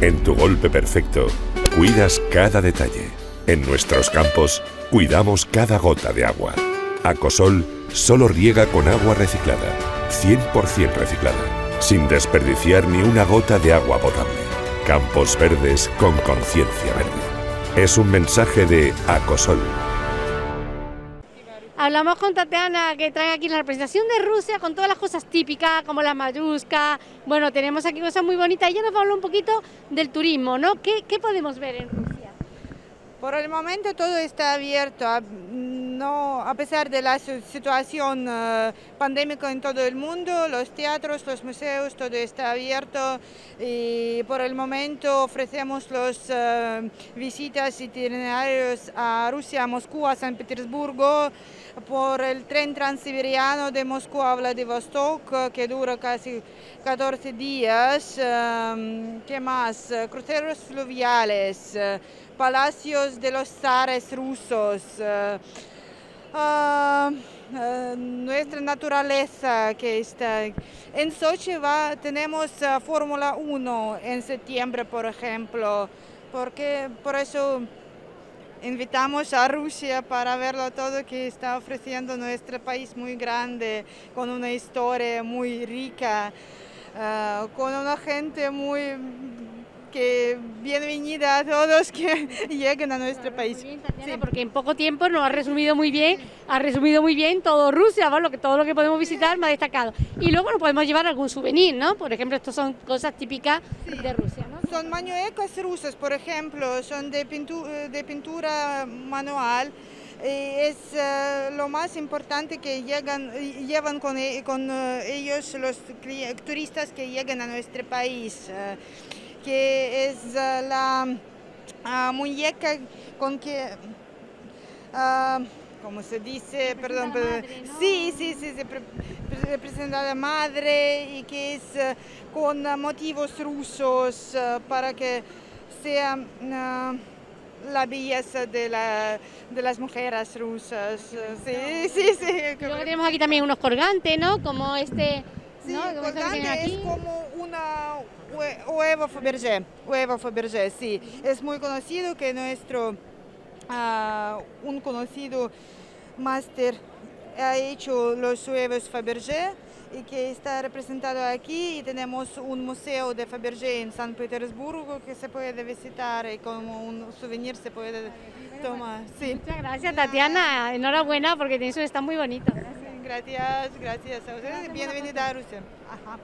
En tu golpe perfecto, cuidas cada detalle. En nuestros campos, cuidamos cada gota de agua. Acosol solo riega con agua reciclada, 100% reciclada, sin desperdiciar ni una gota de agua potable. Campos verdes con conciencia verde. Es un mensaje de Acosol. Hablamos con Tatiana, que trae aquí la representación de Rusia con todas las cosas típicas, como la mayuska. Bueno, tenemos aquí cosas muy bonitas. Ella nos hablar un poquito del turismo, ¿no? ¿Qué, qué podemos ver en Rusia? Por el momento todo está abierto, a, no, a pesar de la situación uh, pandémica en todo el mundo, los teatros, los museos, todo está abierto y por el momento ofrecemos los uh, visitas itinerarios a Rusia, a Moscú, a San Petersburgo, por el tren transiberiano de Moscú a Vladivostok que dura casi 14 días. ¿Qué más? Cruceros fluviales, palacios de los zares rusos. Uh, uh, nuestra naturaleza que está en Sochi va, tenemos Fórmula 1 en septiembre por ejemplo porque por eso invitamos a Rusia para verlo todo que está ofreciendo nuestro país muy grande, con una historia muy rica, uh, con una gente muy que bienvenida a todos que lleguen a nuestro país. Bien, Tatiana, sí. Porque en poco tiempo nos ha resumido muy bien, ha resumido muy bien todo Rusia, lo que, todo lo que podemos visitar más destacado. Y luego nos podemos llevar algún souvenir, ¿no? Por ejemplo, estos son cosas típicas sí. de Rusia, ¿no? Son manuecas rusas, por ejemplo, son de, pintu de pintura manual. es uh, lo más importante que llegan, llevan con, con uh, ellos los turistas que llegan a nuestro país. Uh, que es uh, la uh, muñeca con que, uh, ¿cómo se dice? Perdón, madre, ¿no? sí, sí, sí, se representa a la madre y que es con motivos rusos para que sea la belleza de, la, de, las mujeres rusas. Sí, sí, sí. Luego tenemos aquí también unos colgantes, ¿no? Como este... Sí, ¿no? ¿Cómo colgante es como una huevo Fabergé, huevo Fabergé, sí. Es muy conocido que nuestro, uh, un conocido máster ha hecho los huevos Fabergé y que está representado aquí y tenemos un museo de Fabergé en San Petersburgo que se puede visitar y como un souvenir se puede tomar. Sí. Muchas gracias Tatiana, enhorabuena porque tienes un está muy bonito. Gracias, gracias a ustedes. Bienvenida a Rusia. Ajá.